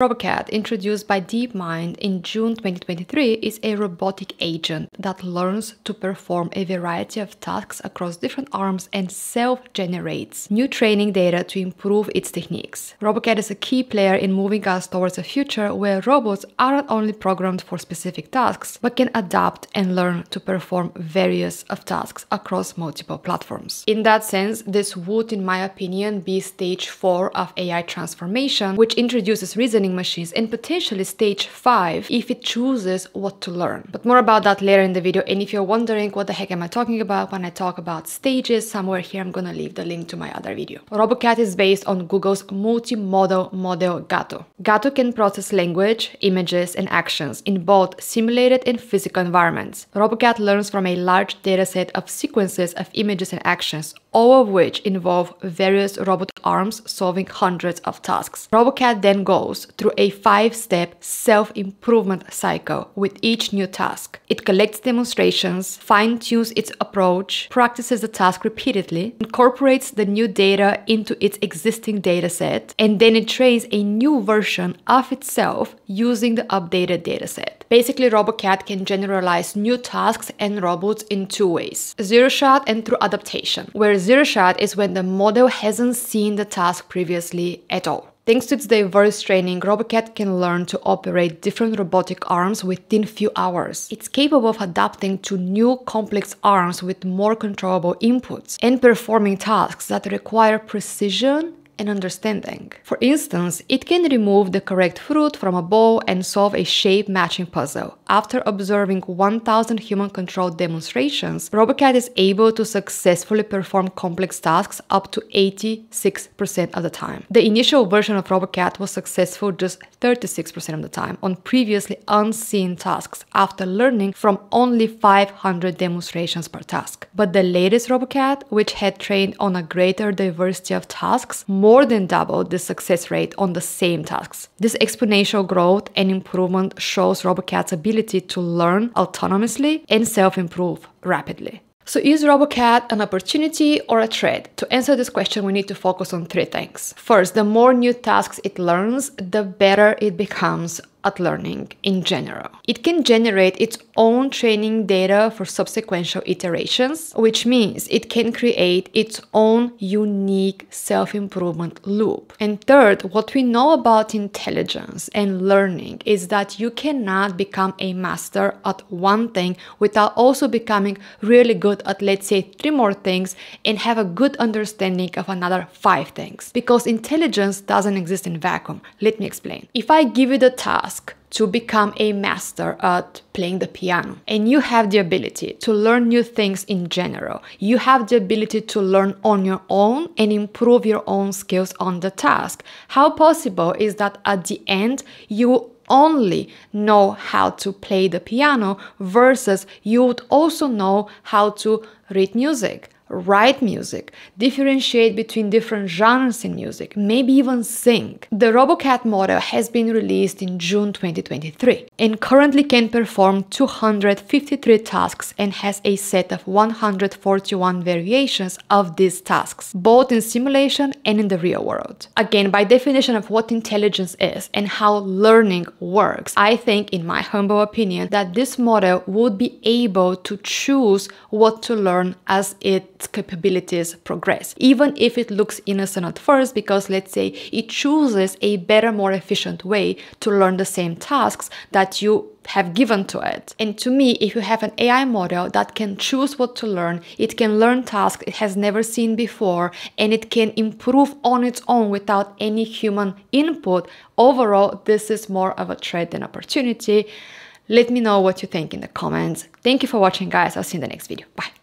Robocat, introduced by DeepMind in June 2023, is a robotic agent that learns to perform a variety of tasks across different arms and self-generates new training data to improve its techniques. Robocat is a key player in moving us towards a future where robots aren't only programmed for specific tasks, but can adapt and learn to perform various of tasks across multiple platforms. In that sense, this would, in my opinion, be stage 4 of AI transformation, which introduces reasoning learning machines and potentially stage 5 if it chooses what to learn. But more about that later in the video and if you're wondering what the heck am I talking about when I talk about stages, somewhere here I'm gonna leave the link to my other video. Robocat is based on Google's multimodal model model Gato. Gato can process language, images, and actions in both simulated and physical environments. Robocat learns from a large dataset of sequences of images and actions all of which involve various robot arms solving hundreds of tasks. Robocat then goes through a five-step self-improvement cycle with each new task. It collects demonstrations, fine-tunes its approach, practices the task repeatedly, incorporates the new data into its existing dataset, and then it trains a new version of itself using the updated dataset. Basically, Robocat can generalize new tasks and robots in two ways. Zero shot and through adaptation, where zero shot is when the model hasn't seen the task previously at all. Thanks to its diverse training, Robocat can learn to operate different robotic arms within few hours. It's capable of adapting to new complex arms with more controllable inputs and performing tasks that require precision and understanding. For instance, it can remove the correct fruit from a bowl and solve a shape matching puzzle. After observing 1000 human controlled demonstrations, Robocat is able to successfully perform complex tasks up to 86% of the time. The initial version of Robocat was successful just 36% of the time on previously unseen tasks after learning from only 500 demonstrations per task. But the latest Robocat, which had trained on a greater diversity of tasks, more than doubled the success rate on the same tasks. This exponential growth and improvement shows Robocat's ability to learn autonomously and self-improve rapidly. So is Robocat an opportunity or a threat? To answer this question, we need to focus on three things. First, the more new tasks it learns, the better it becomes at learning in general. It can generate its own training data for subsequent iterations, which means it can create its own unique self-improvement loop. And third, what we know about intelligence and learning is that you cannot become a master at one thing without also becoming really good at let's say three more things and have a good understanding of another five things. Because intelligence doesn't exist in vacuum. Let me explain. If I give you the task task to become a master at playing the piano. And you have the ability to learn new things in general. You have the ability to learn on your own and improve your own skills on the task. How possible is that at the end you only know how to play the piano versus you would also know how to read music, write music, differentiate between different genres in music, maybe even sing. The Robocat model has been released in June 2023 and currently can perform 253 tasks and has a set of 141 variations of these tasks, both in simulation and in the real world. Again, by definition of what intelligence is and how learning works, I think, in my humble opinion, that this model would be able to choose what to learn as it its capabilities progress, even if it looks innocent at first, because let's say it chooses a better, more efficient way to learn the same tasks that you have given to it. And to me, if you have an AI model that can choose what to learn, it can learn tasks it has never seen before, and it can improve on its own without any human input, overall, this is more of a threat than opportunity. Let me know what you think in the comments. Thank you for watching, guys. I'll see you in the next video. Bye.